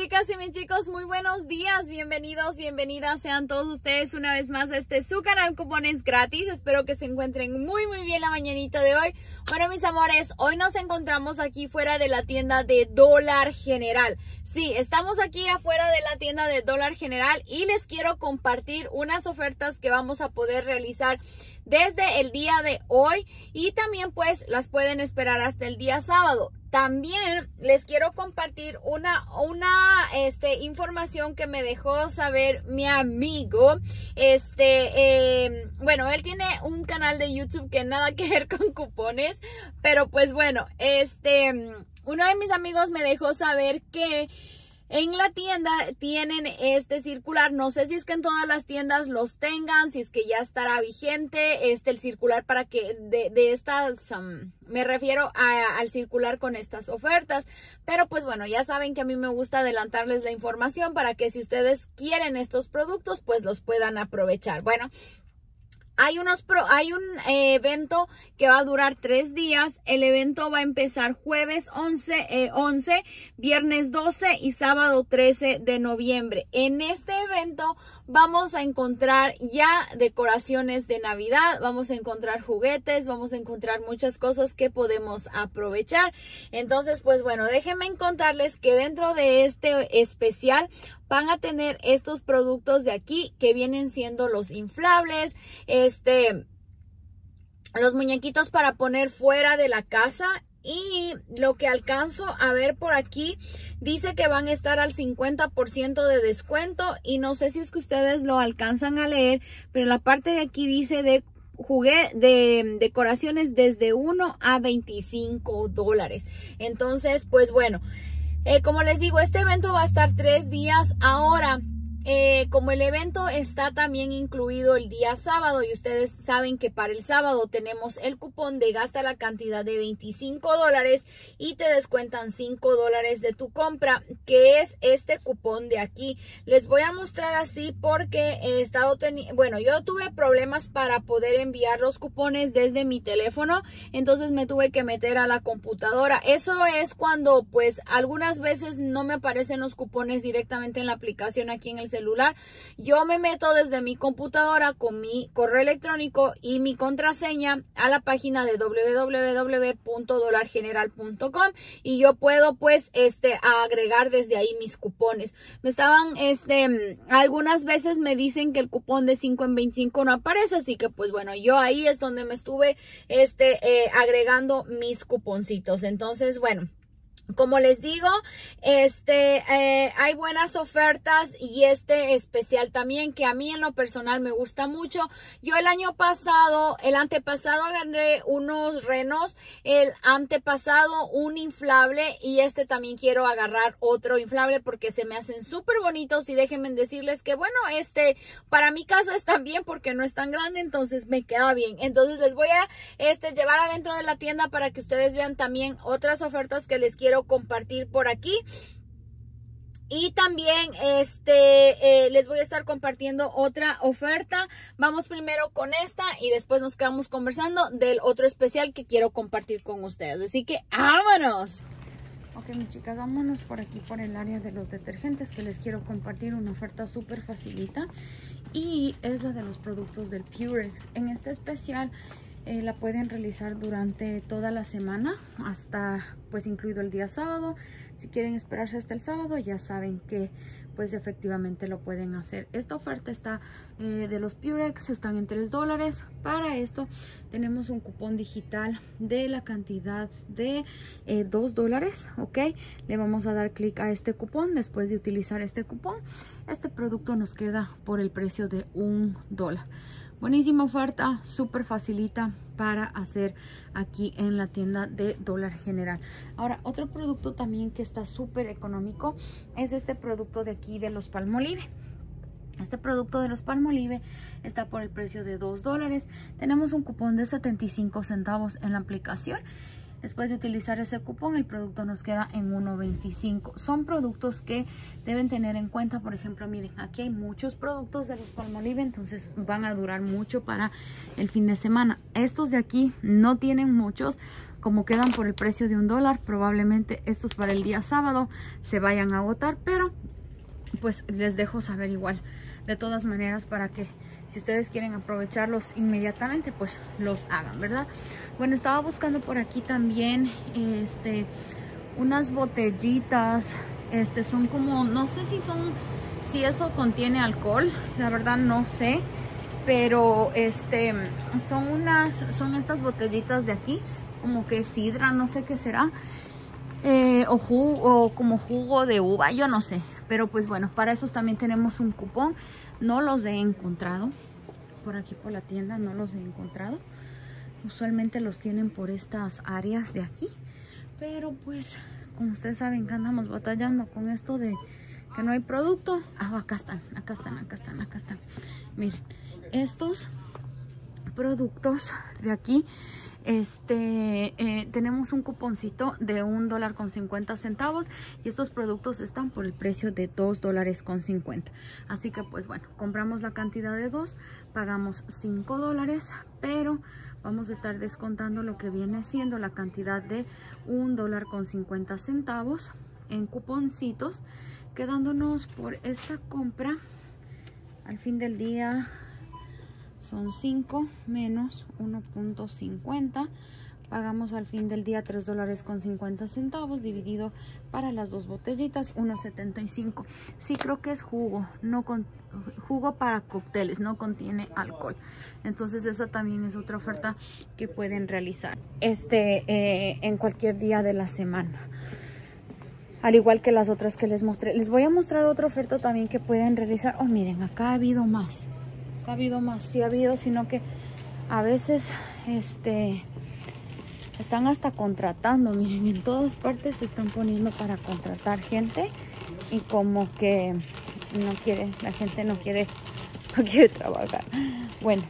chicas y mis chicos, muy buenos días, bienvenidos, bienvenidas sean todos ustedes una vez más a este su canal Cupones Gratis. Espero que se encuentren muy muy bien la mañanita de hoy. Bueno mis amores, hoy nos encontramos aquí fuera de la tienda de Dólar General. Sí, estamos aquí afuera de la tienda de Dólar General y les quiero compartir unas ofertas que vamos a poder realizar desde el día de hoy y también pues las pueden esperar hasta el día sábado. También les quiero compartir una, una este, información que me dejó saber mi amigo. Este, em, bueno, él tiene un canal de YouTube que nada que ver con cupones, pero pues bueno, este, uno de mis amigos me dejó saber que en la tienda tienen este circular, no sé si es que en todas las tiendas los tengan, si es que ya estará vigente este el circular para que de, de estas, um, me refiero al circular con estas ofertas, pero pues bueno, ya saben que a mí me gusta adelantarles la información para que si ustedes quieren estos productos pues los puedan aprovechar. Bueno, hay, unos pro, hay un eh, evento que va a durar tres días. El evento va a empezar jueves 11, 11, eh, viernes 12 y sábado 13 de noviembre. En este evento vamos a encontrar ya decoraciones de Navidad, vamos a encontrar juguetes, vamos a encontrar muchas cosas que podemos aprovechar. Entonces, pues bueno, déjenme contarles que dentro de este especial van a tener estos productos de aquí que vienen siendo los inflables, este, los muñequitos para poner fuera de la casa y lo que alcanzo a ver por aquí dice que van a estar al 50% de descuento y no sé si es que ustedes lo alcanzan a leer, pero la parte de aquí dice de jugué de decoraciones desde 1 a 25 dólares. Entonces, pues bueno, eh, como les digo, este evento va a estar tres días ahora. Eh, como el evento está también incluido el día sábado y ustedes saben que para el sábado tenemos el cupón de gasta la cantidad de 25 dólares y te descuentan 5 dólares de tu compra, que es este cupón de aquí. Les voy a mostrar así porque he estado teniendo, bueno, yo tuve problemas para poder enviar los cupones desde mi teléfono, entonces me tuve que meter a la computadora. Eso es cuando pues algunas veces no me aparecen los cupones directamente en la aplicación aquí en el celular. Yo me meto desde mi computadora con mi correo electrónico y mi contraseña a la página de www.dolargeneral.com y yo puedo pues este agregar desde ahí mis cupones. Me estaban este algunas veces me dicen que el cupón de 5 en 25 no aparece, así que pues bueno, yo ahí es donde me estuve este eh, agregando mis cuponcitos. Entonces, bueno, como les digo, este, eh, hay buenas ofertas y este especial también que a mí en lo personal me gusta mucho. Yo el año pasado, el antepasado agarré unos renos, el antepasado un inflable y este también quiero agarrar otro inflable porque se me hacen súper bonitos y déjenme decirles que bueno, este para mi casa está bien porque no es tan grande, entonces me queda bien. Entonces les voy a este llevar adentro de la tienda para que ustedes vean también otras ofertas que les quiero compartir por aquí. Y también este eh, les voy a estar compartiendo otra oferta. Vamos primero con esta y después nos quedamos conversando del otro especial que quiero compartir con ustedes. Así que vámonos. Ok, mis chicas, vámonos por aquí por el área de los detergentes que les quiero compartir una oferta súper facilita. Y es la de los productos del Purex. En este especial eh, la pueden realizar durante toda la semana hasta pues incluido el día sábado. Si quieren esperarse hasta el sábado ya saben que pues efectivamente lo pueden hacer. Esta oferta está eh, de los Purex están en 3 dólares. Para esto tenemos un cupón digital de la cantidad de 2 eh, dólares ok le vamos a dar clic a este cupón después de utilizar este cupón. Este producto nos queda por el precio de un dólar Buenísima oferta, súper facilita para hacer aquí en la tienda de dólar general. Ahora, otro producto también que está súper económico es este producto de aquí de los Palmolive. Este producto de los Palmolive está por el precio de 2 dólares. Tenemos un cupón de 75 centavos en la aplicación Después de utilizar ese cupón, el producto nos queda en 1.25. Son productos que deben tener en cuenta. Por ejemplo, miren, aquí hay muchos productos de los Palmolive, entonces van a durar mucho para el fin de semana. Estos de aquí no tienen muchos como quedan por el precio de un dólar, probablemente estos para el día sábado se vayan a agotar, pero pues les dejo saber igual. De todas maneras, para que si ustedes quieren aprovecharlos inmediatamente, pues los hagan, ¿verdad? Bueno, estaba buscando por aquí también este unas botellitas. Este son como, no sé si son, si eso contiene alcohol, la verdad no sé. Pero este son unas, son estas botellitas de aquí, como que sidra, no sé qué será. Eh, o, o como jugo de uva, yo no sé. Pero pues bueno, para esos también tenemos un cupón. No los he encontrado. Por aquí por la tienda no los he encontrado. Usualmente los tienen por estas áreas de aquí. Pero pues, como ustedes saben que andamos batallando con esto de que no hay producto. Ah, acá están, acá están, acá están, acá están. Miren, estos productos de aquí este eh, tenemos un cuponcito de un dólar con 50 centavos y estos productos están por el precio de dos dólares con 50 así que pues bueno compramos la cantidad de dos pagamos 5 dólares pero vamos a estar descontando lo que viene siendo la cantidad de un dólar con 50 centavos en cuponcitos quedándonos por esta compra al fin del día son 5 menos 1.50 pagamos al fin del día 3 dólares con 50 centavos dividido para las dos botellitas 1.75 sí creo que es jugo no con jugo para cócteles no contiene alcohol. Entonces esa también es otra oferta que pueden realizar este eh, en cualquier día de la semana. Al igual que las otras que les mostré. Les voy a mostrar otra oferta también que pueden realizar. Oh miren acá ha habido más ha habido más, sí ha habido, sino que a veces este están hasta contratando, miren, en todas partes se están poniendo para contratar gente y como que no quiere, la gente no quiere, no quiere trabajar. Bueno,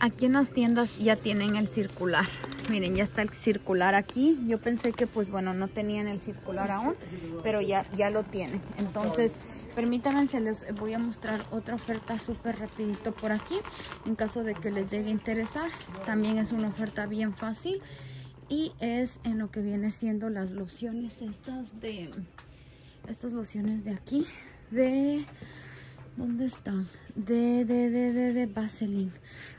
aquí en las tiendas ya tienen el circular. Miren, ya está el circular aquí. Yo pensé que pues bueno, no tenían el circular aún, pero ya, ya lo tienen. Entonces, Permítanme, se les voy a mostrar otra oferta súper rapidito por aquí. En caso de que les llegue a interesar. También es una oferta bien fácil. Y es en lo que viene siendo las lociones estas de... Estas lociones de aquí. De... ¿Dónde están? De, de, de, de, de Vaseline.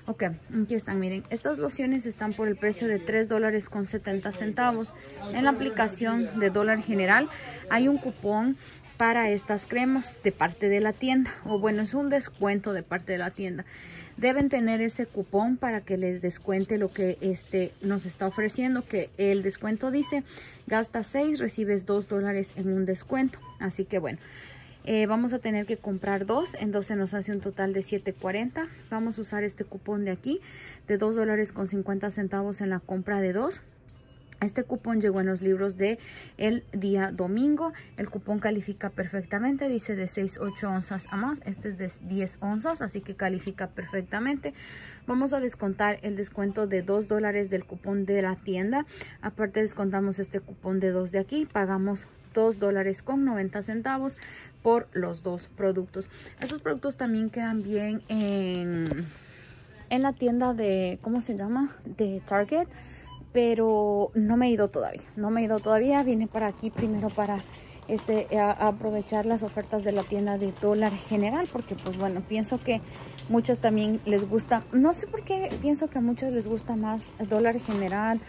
Ok, aquí están, miren. Estas lociones están por el precio de 3 dólares con 70 centavos. En la aplicación de dólar general hay un cupón para estas cremas de parte de la tienda o bueno es un descuento de parte de la tienda deben tener ese cupón para que les descuente lo que este nos está ofreciendo que el descuento dice gasta 6 recibes 2 dólares en un descuento así que bueno eh, vamos a tener que comprar dos entonces nos hace un total de 7.40 vamos a usar este cupón de aquí de 2 dólares con 50 centavos en la compra de dos este cupón llegó en los libros de el día domingo. El cupón califica perfectamente. Dice de 6, 8 onzas a más. Este es de 10 onzas, así que califica perfectamente. Vamos a descontar el descuento de 2 dólares del cupón de la tienda. Aparte descontamos este cupón de 2 de aquí. Pagamos 2 dólares con 90 centavos por los dos productos. Estos productos también quedan bien en, en la tienda de, ¿cómo se llama? De Target pero no me he ido todavía, no me he ido todavía, vine para aquí primero para este aprovechar las ofertas de la tienda de dólar general porque pues bueno, pienso que muchos también les gusta, no sé por qué pienso que a muchos les gusta más dólar general,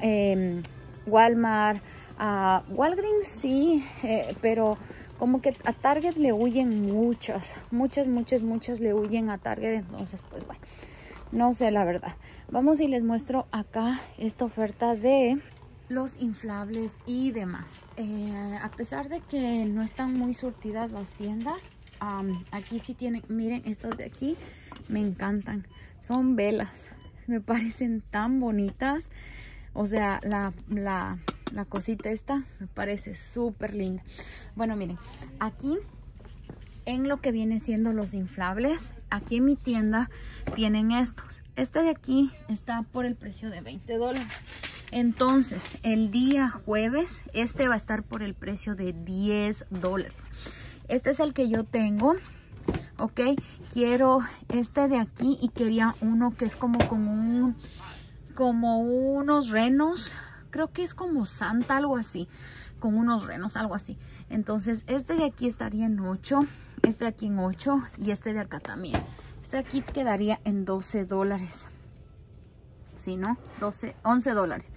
em, Walmart, a Walgreens sí, eh, pero como que a Target le huyen muchas, muchas, muchas, muchas le huyen a Target, entonces pues bueno, no sé la verdad. Vamos y les muestro acá esta oferta de los inflables y demás. Eh, a pesar de que no están muy surtidas las tiendas, aquí sí tienen, miren estas de aquí, me encantan. Son velas, me parecen tan bonitas. O sea, la, la, la cosita esta me parece súper linda. Bueno, miren, aquí en lo que viene siendo los inflables, aquí en mi tienda tienen estos. Este de aquí está por el precio de 20 dólares. Entonces, el día jueves, este va a estar por el precio de 10 dólares. Este es el que yo tengo, ¿ok? Quiero este de aquí y quería uno que es como con un, como unos renos, creo que es como santa, algo así, con unos renos, algo así. Entonces, este de aquí estaría en 8, este de aquí en 8 y este de acá también. Este de aquí quedaría en 12 dólares. ¿Sí, no? 12, 11 dólares.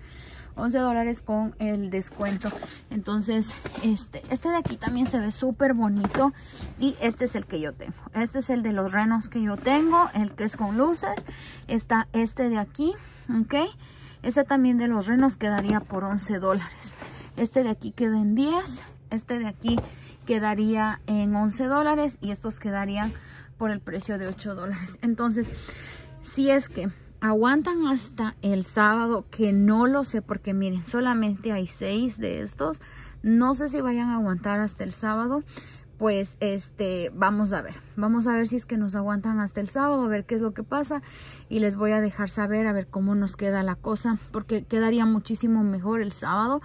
11 dólares con el descuento entonces este este de aquí también se ve súper bonito y este es el que yo tengo este es el de los renos que yo tengo el que es con luces está este de aquí ok este también de los renos quedaría por 11 dólares este de aquí queda en 10 este de aquí quedaría en 11 dólares y estos quedarían por el precio de 8 dólares entonces si es que aguantan hasta el sábado, que no lo sé porque miren, solamente hay seis de estos. No sé si vayan a aguantar hasta el sábado. Pues este, vamos a ver. Vamos a ver si es que nos aguantan hasta el sábado, a ver qué es lo que pasa. Y les voy a dejar saber a ver cómo nos queda la cosa. Porque quedaría muchísimo mejor el sábado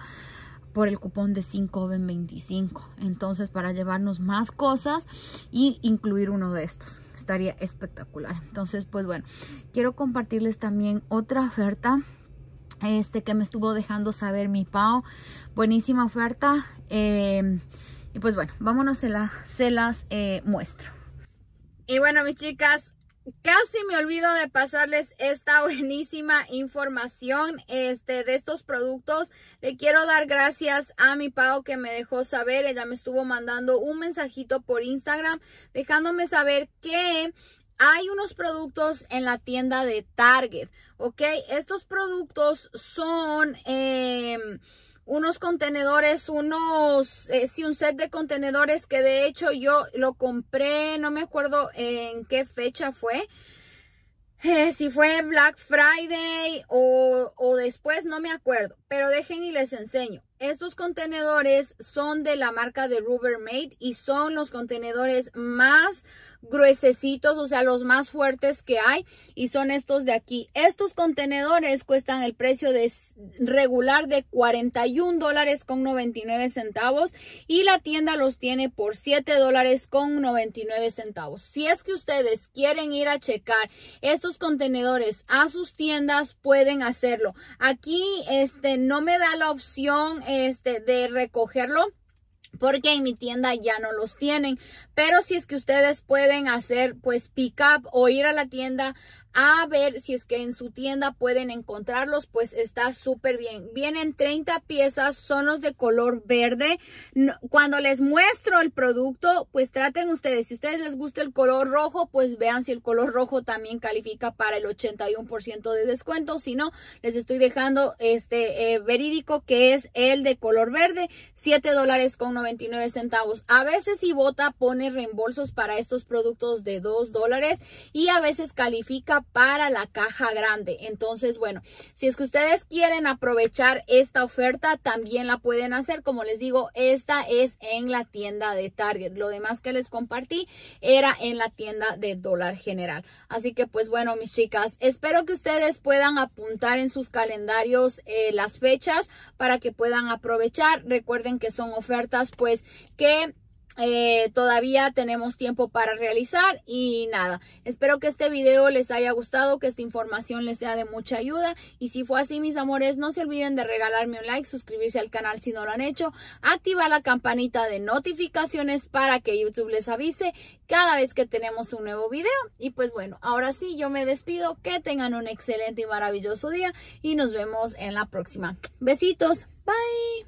por el cupón de 5 ven 25. Entonces, para llevarnos más cosas y incluir uno de estos estaría espectacular. Entonces, pues bueno, quiero compartirles también otra oferta este que me estuvo dejando saber mi Pau. Buenísima oferta. Eh, y pues bueno, vámonos, se, la, se las eh, muestro. Y bueno, mis chicas, Casi me olvido de pasarles esta buenísima información este, de estos productos. Le quiero dar gracias a mi Pau que me dejó saber. Ella me estuvo mandando un mensajito por Instagram dejándome saber que hay unos productos en la tienda de Target. Ok, estos productos son... Eh, unos contenedores, unos, eh, sí, un set de contenedores que de hecho yo lo compré, no me acuerdo en qué fecha fue. Eh, si fue Black Friday o, o después, no me acuerdo. Pero dejen y les enseño. Estos contenedores son de la marca de Rubbermaid y son los contenedores más gruesecitos, o sea, los más fuertes que hay y son estos de aquí. Estos contenedores cuestan el precio de regular de 41 dólares con 99 centavos y la tienda los tiene por 7 dólares con 99 centavos. Si es que ustedes quieren ir a checar estos contenedores a sus tiendas, pueden hacerlo. Aquí este no me da la opción este, de recogerlo porque en mi tienda ya no los tienen. Pero si es que ustedes pueden hacer pues pick up o ir a la tienda a ver si es que en su tienda pueden encontrarlos, pues está súper bien. Vienen 30 piezas, son los de color verde. cuando les muestro el producto, pues traten ustedes, si a ustedes les gusta el color rojo, pues vean si el color rojo también califica para el 81% de descuento. Si no, les estoy dejando este eh, verídico que es el de color verde, 7 dólares con 99 centavos. A veces si Bota pone reembolsos para estos productos de 2 dólares y a veces califica para la caja grande. Entonces, bueno, si es que ustedes quieren aprovechar esta oferta, también la pueden hacer. Como les digo, esta es en la tienda de Target. Lo demás que les compartí era en la tienda de dólar general. Así que, pues bueno, mis chicas, espero que ustedes puedan apuntar en sus calendarios eh, las fechas para que puedan aprovechar. Recuerden que son ofertas, pues, que eh, todavía tenemos tiempo para realizar y nada, espero que este video les haya gustado, que esta información les sea de mucha ayuda. Y si fue así mis amores no se olviden de regalarme un like, suscribirse al canal si no lo han hecho, activar la campanita de notificaciones para que YouTube les avise cada vez que tenemos un nuevo video. Y pues bueno, ahora sí yo me despido, que tengan un excelente y maravilloso día y nos vemos en la próxima. Besitos, bye.